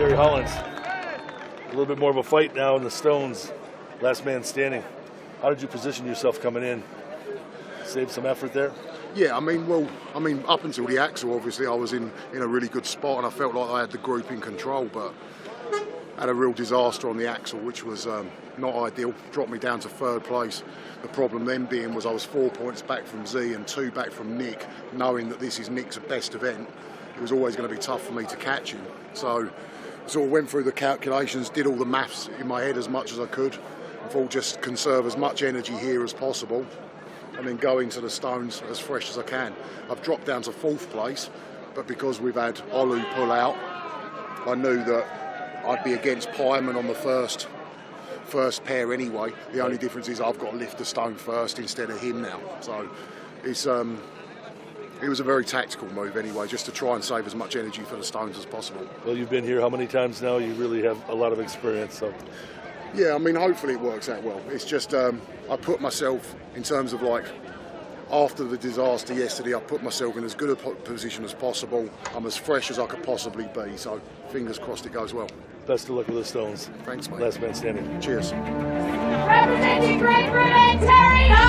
Terry Holland. A little bit more of a fight now in the Stones. Last man standing. How did you position yourself coming in? Save some effort there? Yeah, I mean, well, I mean, up until the axle, obviously, I was in, in a really good spot and I felt like I had the group in control, but had a real disaster on the axle, which was um, not ideal. Dropped me down to third place. The problem then being was I was four points back from Z and two back from Nick, knowing that this is Nick's best event. It was always going to be tough for me to catch him. So, sort of went through the calculations, did all the maths in my head as much as I could. I thought just conserve as much energy here as possible and then go into the stones as fresh as I can. I've dropped down to fourth place, but because we've had Olu pull out, I knew that I'd be against Pyman on the first first pair anyway. The only difference is I've got to lift the stone first instead of him now. So it's um, it was a very tactical move anyway, just to try and save as much energy for the stones as possible. Well, you've been here how many times now? You really have a lot of experience. So, Yeah, I mean, hopefully it works out well. It's just um, I put myself in terms of like after the disaster yesterday, I put myself in as good a position as possible. I'm as fresh as I could possibly be. So fingers crossed it goes well. best of luck with the Stones. Thanks, mate. Last man standing. Cheers. Representing Great Britain, Terry Holland!